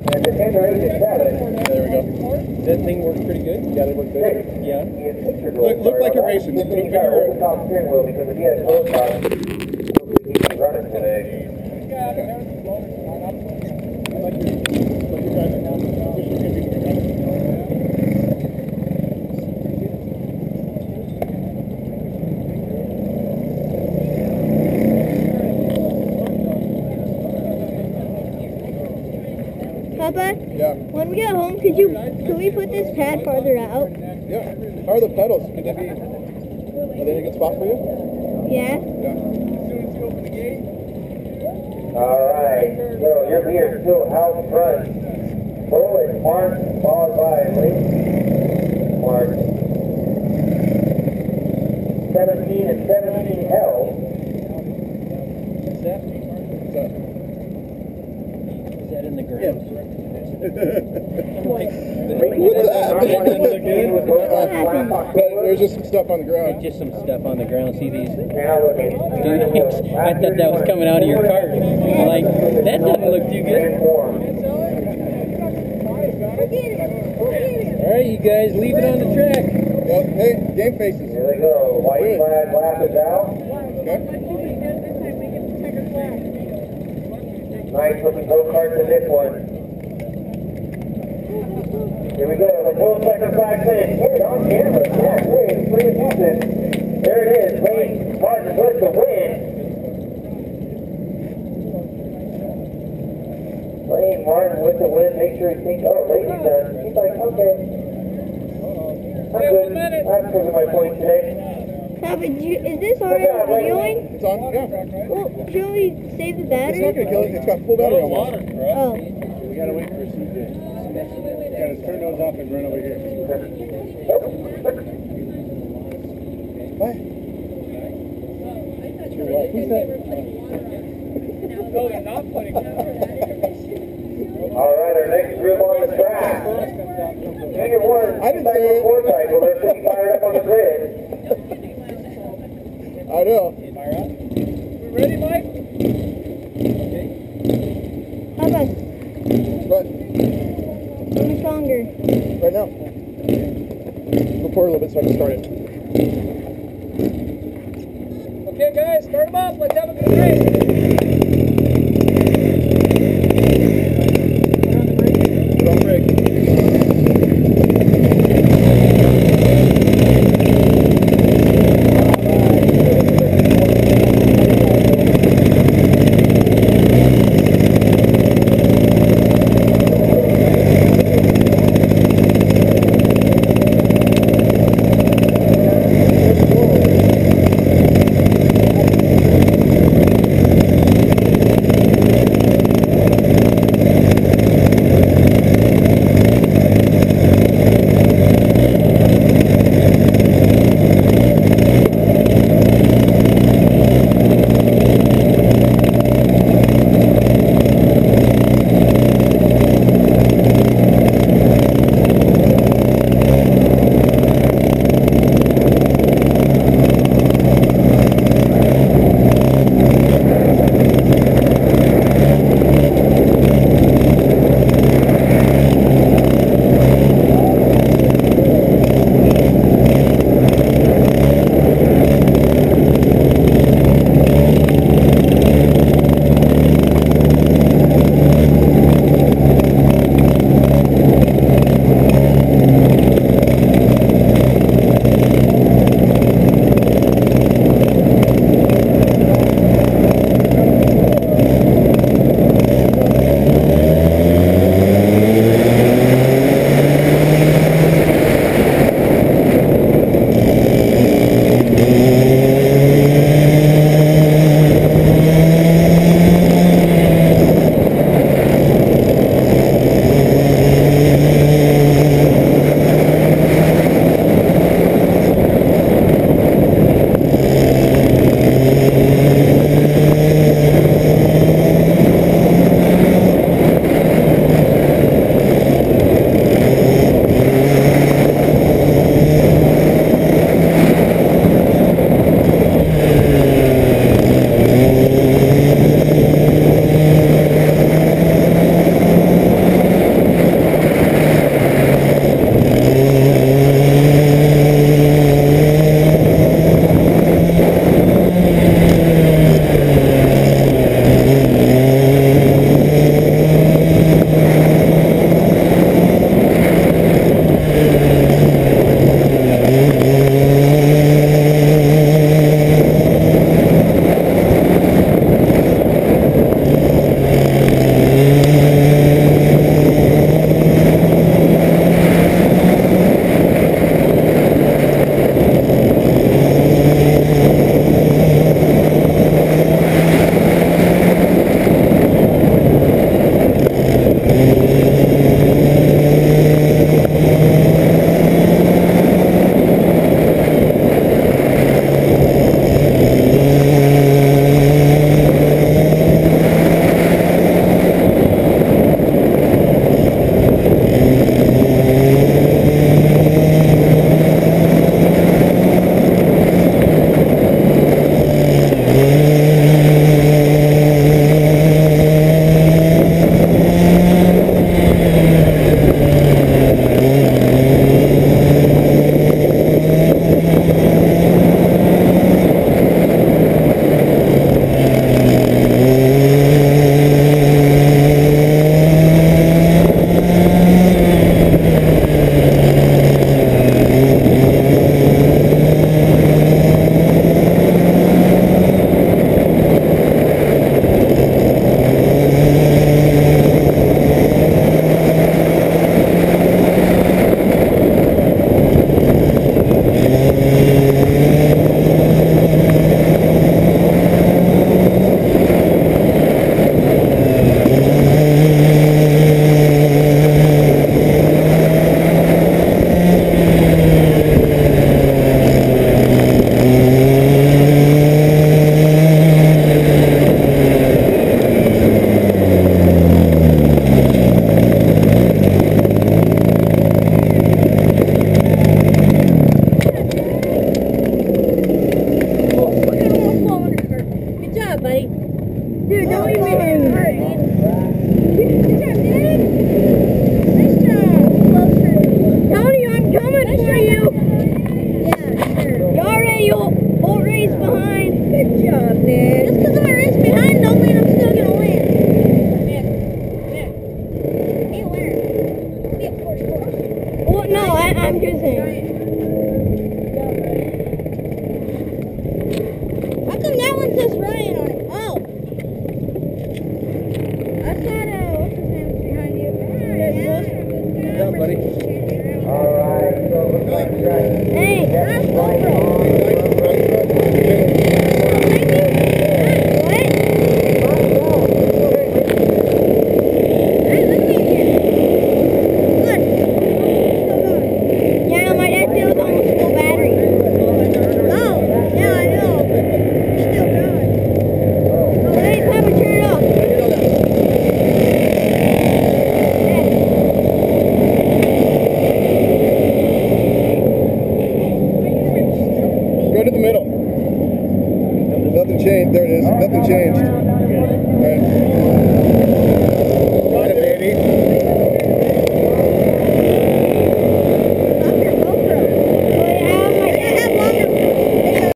And the tender eight seven. There we go. That thing works pretty good. Yeah, they work good. Yeah. He is pictured Look- look like you're racing. He's got to top steering wheel because if he had a close shot, he can run it today. Papa, Yeah. When we get home, could you could we put this pad farther out? Yeah. How are the pedals? Could they be? Are they in a good spot for you? Yeah. Yeah. All right, so you're here still out front. Bull is Mark, followed by Lee. Mark. 17 and 17L. What's that? What's that? Is that in the ground? There's just some stuff on the ground. Just some stuff on the ground. See these? Now. Dude, I thought that was coming out of your car. I'm like, that doesn't look too good. All right, you guys, leave it on the track. Yep. Hey, game faces. Here they go. White flag glasses out. Okay. Nice looking go karts in this one. Here we go. The full second flag saying, get it on camera. Yeah, great. Pretty attention. There it is. Wayne Martin with the win. Wayne Martin with the win. Make sure he thinks, oh, Lady's done. He's like, okay. I'm good. I'm proving my point today. Papa, do is this already videoing? It's on. Yeah. Well, shouldn't we save the battery? It's not gonna kill it. It's got full battery almost. Oh. We gotta wait for CJ. Gotta turn those off and run over here. What? Your wife. Who's All right, our next group on the track. Junior one, I didn't say they're fired up on the grid. I know. Ready, Mike? Papa, But how much longer? right now. Go forward a little bit so I can start it. Okay, guys, start them up. Let's have a good race. I'm just. Go to the middle. Nothing changed. There it is. Nothing changed. All right. Got it, baby.